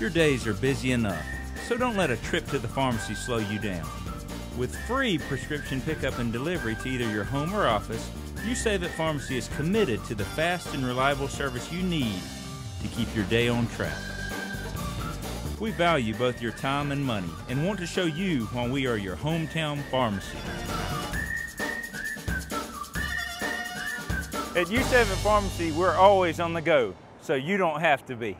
Your days are busy enough, so don't let a trip to the pharmacy slow you down. With free prescription pickup and delivery to either your home or office, U Save It Pharmacy is committed to the fast and reliable service you need to keep your day on track. We value both your time and money and want to show you why we are your hometown pharmacy. At U Save It Pharmacy, we're always on the go, so you don't have to be.